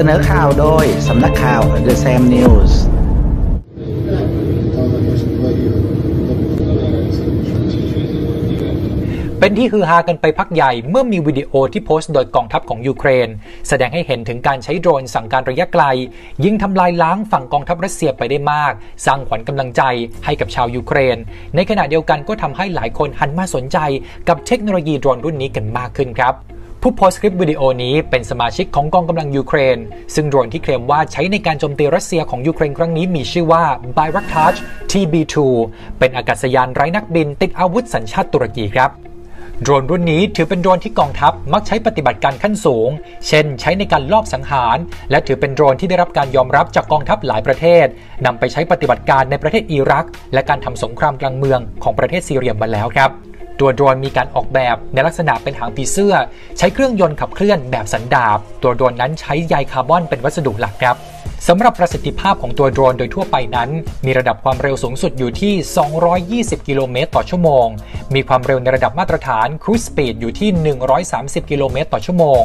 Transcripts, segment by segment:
เสนอข่าวโดย สำนักข่าว The Sam News เป็นที่ฮือฮากันไปพักใหญ่เมื่อมีวิดีโอที่โพสต์โดยกองทัพของยูเครน แสดงให้เห็นถึงการใช้โดรนสั่งการระยะไกล ยิงทำลายล้างฝั่งกองทัพรัสเซียไปได้มาก สร้างขวัญกำลังใจให้กับชาวยูเครน ในขณะเดียวกันก็ทำให้หลายคนหันมาสนใจกับเทคโนโลยีโดรนรุ่นนี้กันมากขึ้นครับ ผู้โพสต์คลิปวิดีโอนี้เป็นสมาชิกของกองกำลังยูเครน ซึ่งโดรนที่เคลมว่าใช้ในการโจมตีรัสเซียของยูเครนครั้งนี้มีชื่อว่า Bayraktar TB2 เป็นอากาศยานไร้นักบินติดอาวุธสัญชาติตุรกีครับโดรนรุ่นนี้ถือเป็นโดรนที่กองทัพมักใช้ปฏิบัติการขั้นสูง เช่น ใช้ในการลอบสังหาร และถือเป็นโดรนที่ได้รับการยอมรับจากกองทัพหลายประเทศนำไปใช้ปฏิบัติการในประเทศอิรัก และการทำสงครามกลางเมืองของประเทศซีเรียมาแล้วครับ ตัวโดรนมีการออกแบบในลักษณะเป็นหางผีเสื้อ ใช้เครื่องยนต์ขับเคลื่อนแบบสันดาบ ตัวโดรนนั้นใช้ใยคาร์บอนเป็นวัสดุหลักครับสำหรับประสิทธิภาพของตัวโดรนโดยทั่วไปนั้น มีระดับความเร็วสูงสุดอยู่ที่ 220 กิโลเมตรต่อชั่วโมง มีความเร็วในระดับมาตรฐาน Cruise Speed อยู่ที่ 130 กิโลเมตรต่อชั่วโมง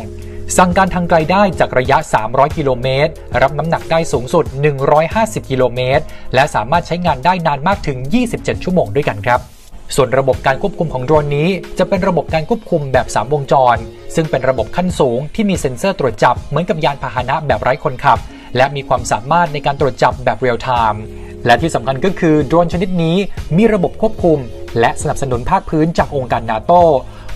สั่งการทางไกลได้จากระยะ 300 กิโลเมตร รับน้ำหนักได้สูงสุด 150 กิโลเมตร และสามารถใช้งานได้นานมากถึง 27 ชั่วโมงด้วยกันครับ ส่วนระบบการควบคุมของโดรนนี้ จะเป็นระบบการควบคุมแบบ 3 วงจร ซึ่งเป็นระบบขั้นสูงที่มีเซ็นเซอร์ตรวจจับเหมือนกับยานพาหนะแบบไร้คนขับ และมีความสามารถในการตรวจจับแบบ real-time และที่สำคัญก็คือโดรนชนิดนี้มีระบบควบคุม และสนับสนุนภาคพื้นจากองค์การนาโต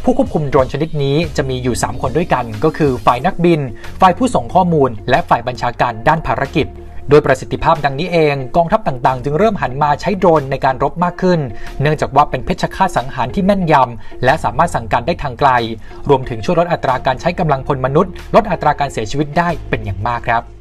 ผู้ควบคุมโดรนชนิดนี้จะมีอยู่ 3 คนด้วยกัน ก็คือฝ่ายนักบิน ฝ่ายผู้ส่งข้อมูล และฝ่ายบัญชาการด้านภารกิจ โดยประสิทธิภาพดังนี้เอง กองทัพต่างๆ จึงเริ่มหันมาใช้โดรนในการรบมากขึ้น เนื่องจากว่าเป็นเพชฌฆาตสังหารที่แม่นยำ และสามารถสั่งการได้ทางไกล รวมถึงช่วยลดอัตราการใช้กำลังพลมนุษย์ ลดอัตราการเสียชีวิตได้เป็นอย่างมากครับ